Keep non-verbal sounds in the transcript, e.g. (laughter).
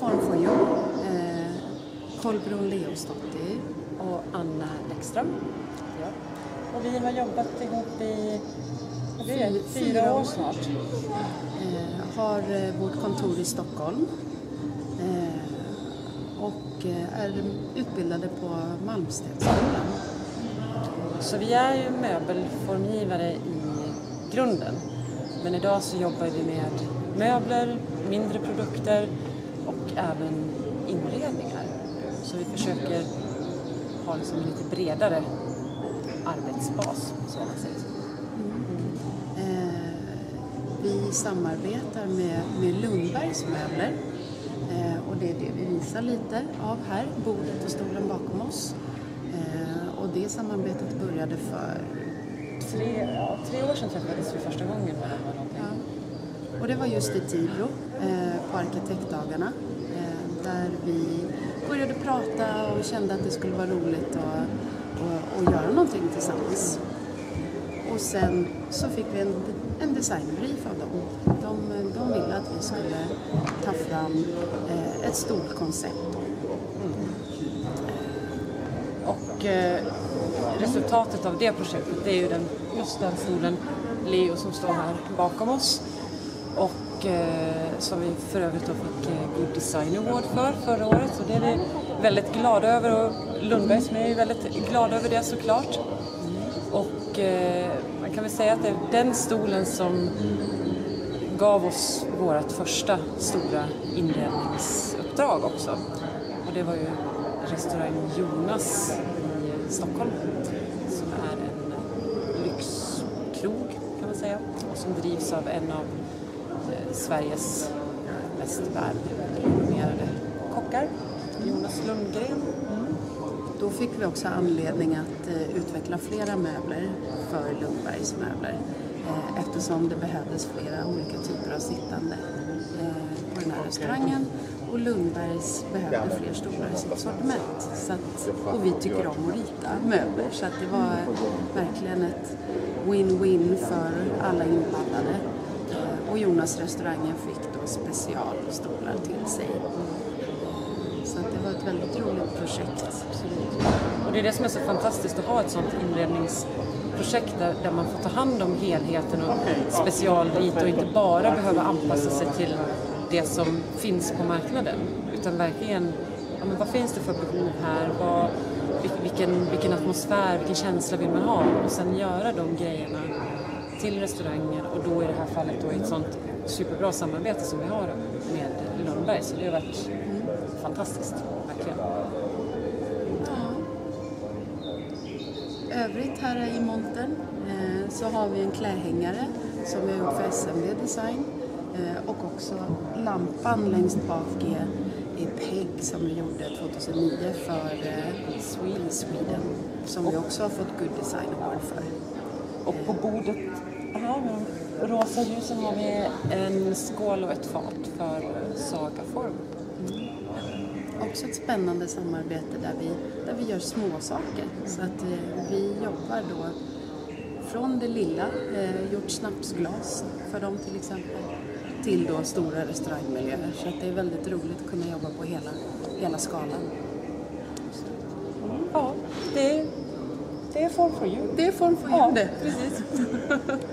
You, eh, Kolbrun Leosdottir och Anna Bäckström. Ja. Och vi har jobbat ihop i fyra, fyra år snart. Eh, har eh, vårt kontor i Stockholm eh, och eh, är utbildade på Malmstedskolan. Så vi är ju möbelformgivare i grunden. Men idag så jobbar vi med möbler, mindre produkter och även inredningar. Så vi försöker ha liksom en lite bredare arbetsbas, så man säger. så. Eh, vi samarbetar med, med Lundbergs möbler eh, och det är det vi visar lite av här, bordet och stolen bakom oss. Eh, och det samarbetet började för Tre, ja, tre år sedan träffades vi första gången. Eller vad någonting. Ja. Och det var just i Tibro eh, på arkitektdagarna eh, där vi började prata och kände att det skulle vara roligt att, göra någonting tillsammans. Och sen så fick vi en, en designbrief av dem. De, de ville att vi skulle ta fram eh, ett stort koncept. Mm. Och eh, resultatet av det projektet det är ju den, just den stolen Leo som står här bakom oss. Och eh, som vi för övrigt då fick eh, Good Design Award för förra året. Så det är vi väldigt glada över och Lundbergs som är ju väldigt glada över det såklart. Och eh, man kan väl säga att det är den stolen som gav oss vårt första stora inredningsuppdrag också. Och det var ju restaurang Jonas i Stockholm som är en lyxkrog kan man säga och som drivs av en av Sveriges mest välrenommerade kockar, Jonas Lundgren. Då fick vi också anledning att eh, utveckla flera möbler för Lundbergs möbler eh, eftersom det behövdes flera olika typer av sittande eh, på den här restaurangen och Lundbergs behövde fler stolar i sitt sortiment. Så att, och vi tycker om att rita möbler så att det var verkligen ett win-win för alla inblandade. Och Jonas restaurangen fick då specialstolar till sig. Så att det var ett väldigt roligt projekt. Och det är det som är så fantastiskt att ha ett sånt inredningsprojekt där, där man får ta hand om helheten och specialrita och inte bara behöva anpassa sig till det som finns på marknaden. Utan verkligen, ja, men vad finns det för behov här? Vad, vil- vilken, vilken atmosfär, vilken känsla vill man ha? Och sen göra de grejerna till restauranger och då i det här fallet då i ett sånt superbra samarbete som vi har med Lundberg. Så det har varit fantastiskt, verkligen. Övrigt här i montern eh, så har vi en klädhängare som vi har gjort för SMD Design eh, och också lampan längst bak är, är PEG som vi gjorde 2009 för eh, Sweden, Sweden som vi också har fått Good Design Award för. Och på bordet här med de rosa ljusen har vi en skål och ett fat för sagaform. Också ett spännande samarbete där vi, där vi gör små saker. Så att eh, vi jobbar då från det lilla, eh, gjort snapsglas för dem till exempel, till då stora restaurangmiljöer. Så att det är väldigt roligt att kunna jobba på hela, hela skalan. Ja, det är, det är form for you. Det är form för Ja, det. precis. (laughs)